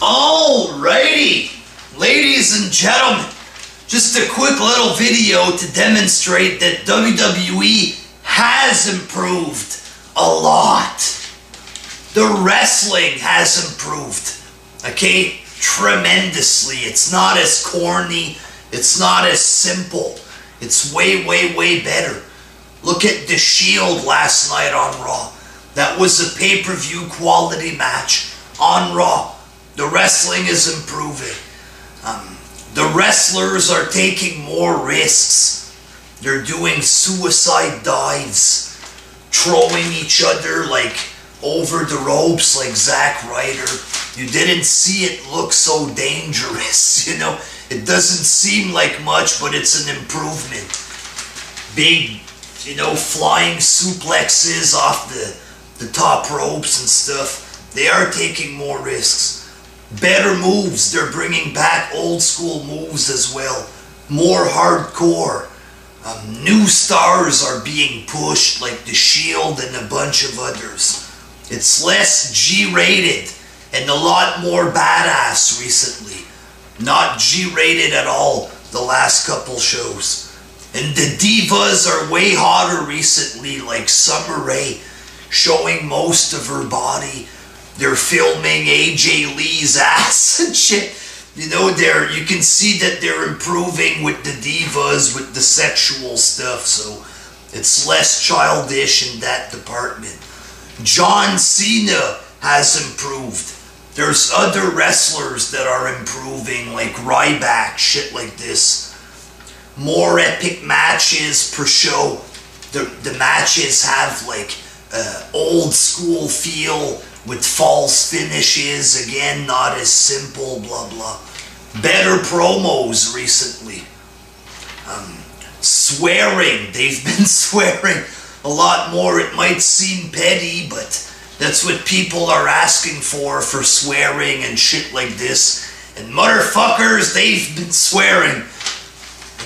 Alrighty, ladies and gentlemen, just a quick little video to demonstrate that WWE has improved a lot. The wrestling has improved, okay, tremendously. It's not as corny, it's not as simple. It's way, way, way better. Look at The Shield last night on Raw. That was a pay-per-view quality match on Raw. The wrestling is improving. Um, the wrestlers are taking more risks. They're doing suicide dives, throwing each other like over the ropes like Zack Ryder. You didn't see it look so dangerous, you know. It doesn't seem like much, but it's an improvement. Big, you know, flying suplexes off the, the top ropes and stuff. They are taking more risks better moves. They're bringing back old school moves as well. More hardcore. Um, new stars are being pushed like The Shield and a bunch of others. It's less G-rated and a lot more badass recently. Not G-rated at all the last couple shows. And the divas are way hotter recently like Summer Rae showing most of her body they're filming AJ Lee's ass and shit. You know, they're you can see that they're improving with the divas, with the sexual stuff, so it's less childish in that department. John Cena has improved. There's other wrestlers that are improving, like Ryback, shit like this. More epic matches per show. The, the matches have like uh, old school feel with false finishes, again, not as simple, blah, blah. Better promos recently. Um, swearing, they've been swearing a lot more. It might seem petty, but that's what people are asking for, for swearing and shit like this. And motherfuckers, they've been swearing.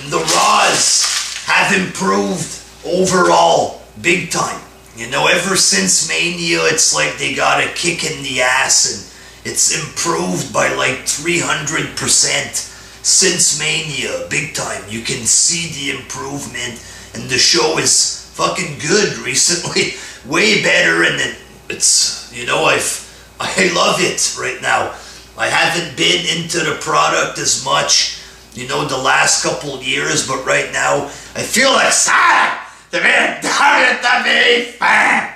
And the Raws have improved overall, big time. You know, ever since Mania, it's like they got a kick in the ass and it's improved by like 300% since Mania, big time. You can see the improvement and the show is fucking good recently. Way better and it, it's, you know, I've, I love it right now. I haven't been into the product as much, you know, the last couple years, but right now I feel excited to be a fan.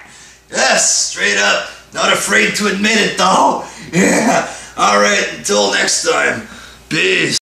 Yes, straight up. Not afraid to admit it though. Yeah. Alright, until next time. Peace.